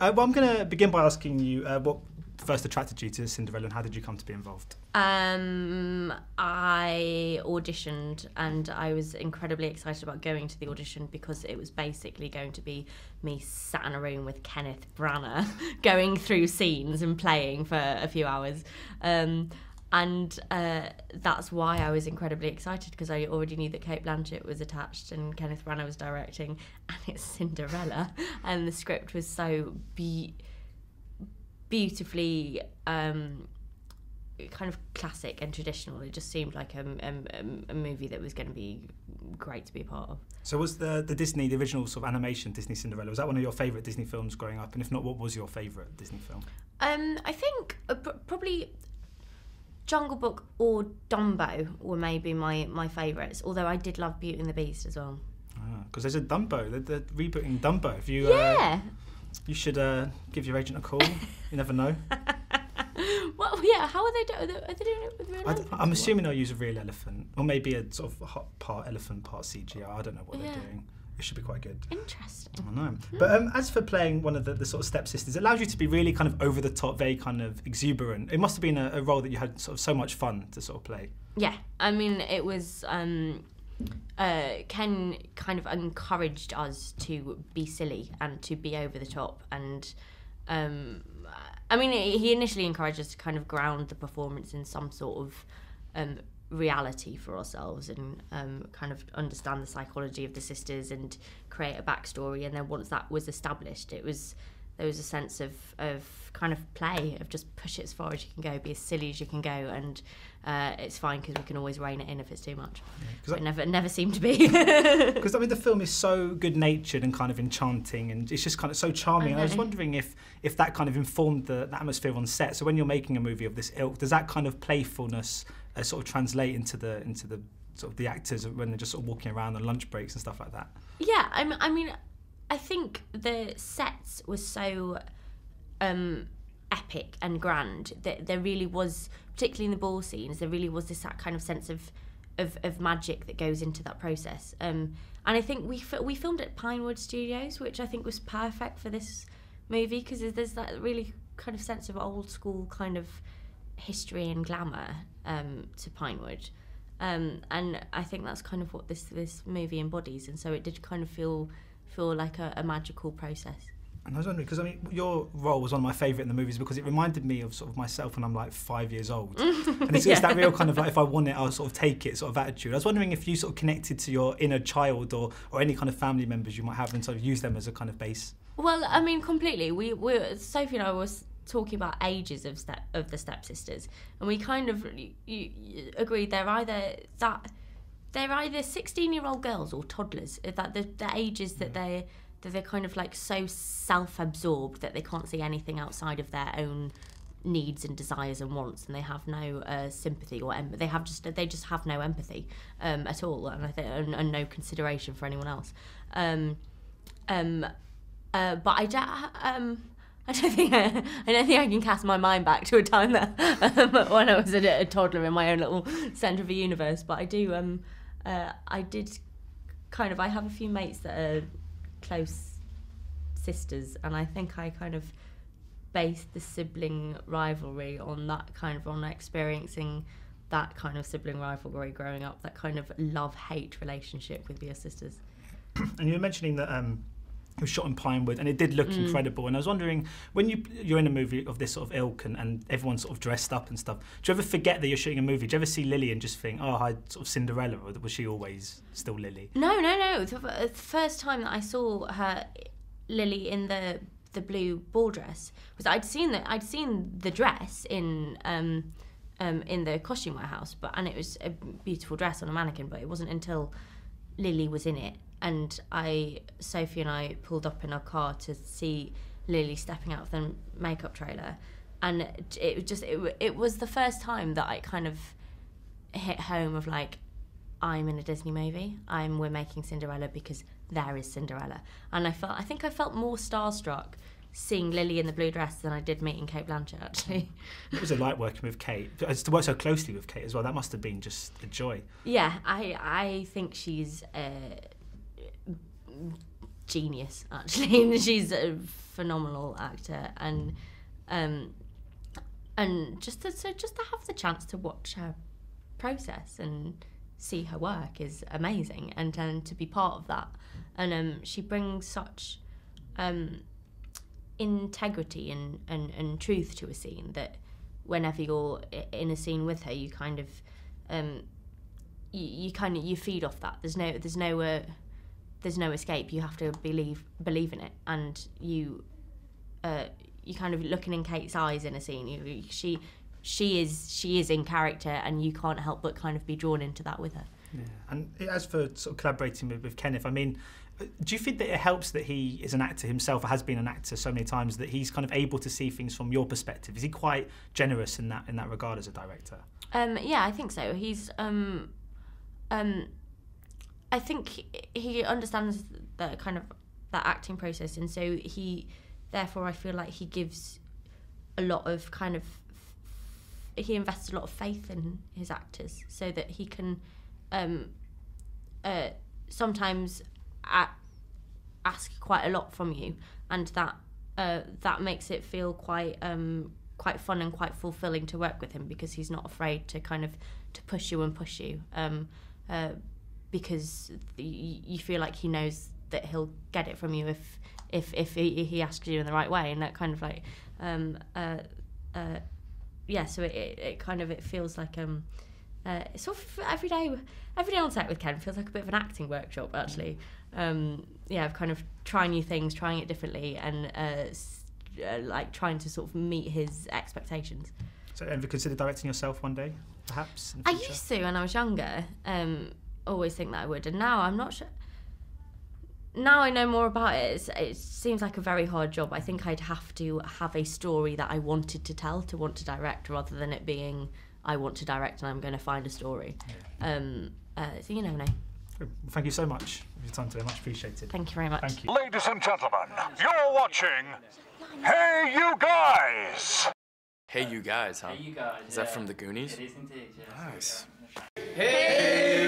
Uh, well, I'm going to begin by asking you uh, what first attracted you to Cinderella and how did you come to be involved? Um, I auditioned and I was incredibly excited about going to the audition because it was basically going to be me sat in a room with Kenneth Branagh going through scenes and playing for a few hours. Um, and uh, that's why I was incredibly excited because I already knew that Cate Blanchett was attached and Kenneth Branagh was directing, and it's Cinderella, and the script was so be- beautifully um, kind of classic and traditional. It just seemed like a, a, a movie that was going to be great to be a part of. So was the the Disney, the original sort of animation Disney Cinderella, was that one of your favourite Disney films growing up? And if not, what was your favourite Disney film? Um, I think uh, pr- probably Jungle Book or Dumbo were maybe my, my favourites, although I did love Beauty and the Beast as well. Because ah, there's a Dumbo, they're, they're, rebooting Dumbo. If you, yeah. Uh, you should uh, give your agent a call. you never know. well, yeah. How are they doing? Are they, doing it with real elephants? I'm assuming they'll use a real elephant, or maybe a sort of part elephant, part CGI. I don't know what yeah. they're doing it should be quite good. Interesting. I know. Mm. But um, as for playing one of the, the sort of stepsisters, it allows you to be really kind of over the top, very kind of exuberant. It must have been a, a, role that you had sort of so much fun to sort of play. Yeah, I mean, it was. Um, uh, Ken kind of encouraged us to be silly and to be over the top, and um, I mean, he initially encouraged us to kind of ground the performance in some sort of um, reality for ourselves and um, kind of understand the psychology of the sisters and create a backstory. And then once that was established, it was there was a sense of of kind of play of just push it as far as you can go, be as silly as you can go, and uh, it's fine because we can always rein it in if it's too much. Yeah, it never never seemed to be. Because I mean, the film is so good natured and kind of enchanting, and it's just kind of so charming. I and I was wondering if if that kind of informed the, the atmosphere on set. So when you're making a movie of this ilk, does that kind of playfulness uh, sort of translate into the into the sort of the actors when they're just sort of walking around on lunch breaks and stuff like that. Yeah, I mean, I mean, I think the sets were so um, epic and grand that there really was, particularly in the ball scenes, there really was this kind of sense of of, of magic that goes into that process. Um, and I think we we filmed at Pinewood Studios, which I think was perfect for this movie because there's that really kind of sense of old school kind of history and glamour um, to Pinewood. Um, and I think that's kind of what this this movie embodies, and so it did kind of feel feel like a, a magical process. And I was wondering because I mean your role was one of my favourite in the movies because it reminded me of sort of myself when I'm like five years old, and it's, yeah. it's, that real kind of like if I want it, I'll sort of take it sort of attitude. I was wondering if you sort of connected to your inner child or or any kind of family members you might have and sort of use them as a kind of base. Well, I mean, completely. We we Sophie and I was talking about ages of step of the stepsisters, and we kind of you, you agreed they're either that they're either sixteen year old girls or toddlers. That the, the ages that they that they're kind of like so self absorbed that they can't see anything outside of their own needs and desires and wants and they have no uh, sympathy or em- they have just they just have no empathy um, at all and I think and, and, no consideration for anyone else um, um, uh, but I um, I don't think I, I don't think I can cast my mind back to a time that um, when I was a, a, toddler in my own little centre of the universe. But I do. Uh, I did kind of. I have a few mates that are close sisters, and I think I kind of based the sibling rivalry on that kind of on experiencing that kind of sibling rivalry growing up, that kind of love hate relationship with your sisters. And you were mentioning that. Um it was shot in Pinewood, and it did look mm. incredible. And I was wondering, when you you're in a movie of this sort of ilk, and, and everyone's sort of dressed up and stuff, do you ever forget that you're shooting a movie? Do you ever see Lily and just think, oh, I sort of Cinderella, or was she always still Lily? No, no, no. The first time that I saw her, Lily in the the blue ball dress was I'd seen that I'd seen the dress in. Um, um, in the costume warehouse, but and it was a beautiful dress on a mannequin. But it wasn't until Lily was in it and I, Sophie and I pulled up in our car to see Lily stepping out of the makeup trailer, and it, just it, it was the first time that I kind of hit home of like I'm in a Disney movie. I'm we're making Cinderella because there is Cinderella, and I felt I think I felt more starstruck seeing Lily in the blue dress than I did meeting Cate Blanchett actually. It was a light working with Cate. To work so closely with Cate as well, that must have been just a joy. Yeah, I I think she's. Uh, genius actually. she's a phenomenal actor, and um, and just to, so just to have the chance to watch her process and see her work is amazing, and and to be part of that, and um, she brings such um, integrity and, and and truth to a scene that whenever you're in a scene with her, you kind of um, you, you kind of you feed off that. There's no there's no uh, there's no escape. You have to believe believe in it, and you uh, you kind of looking in Cate's eyes in a scene. You, she she is she is in character, and you can't help but kind of be drawn into that with her. Yeah. And as for sort of collaborating with, with Kenneth, I mean, do you think that it helps that he is an actor himself, or has been an actor so many times, that he's kind of able to see things from your perspective? Is he quite generous in that in that regard as a director? Um, yeah, I think so. He's um, um, I think he, understands the kind of that acting process, and so he, therefore, I feel like he gives a lot of kind of he invests a lot of faith in his actors, so that he can um, uh, sometimes ask quite a lot from you, and that uh, that makes it feel quite um, quite fun and quite fulfilling to work with him because he's not afraid to kind of to push you and push you. Um, uh, because you feel like he knows that he'll get it from you if if if he, he asks you in the right way and that kind of like um uh, uh yeah so it, it, it kind of it feels like um uh, sort of every day every day on set with Ken feels like a bit of an acting workshop actually um yeah of kind of trying new things trying it differently and uh, uh like trying to sort of meet his expectations so have you considered directing yourself one day perhaps I used to when I was younger um always think that I would, and now I'm not sure. Now I know more about it. it seems like a very hard job. I think I'd have to have a story that I wanted to tell to want to direct, rather than it being I want to direct and I'm going to find a story. Um, uh, so you never know. Well, thank you so much for your time today. Much appreciated. Thank you very much. Thank you. Ladies and gentlemen, you're watching Hey You Guys! Hey You Guys, huh? Hey You Guys. Is that from the Goonies? It is indeed, Nice. Hey!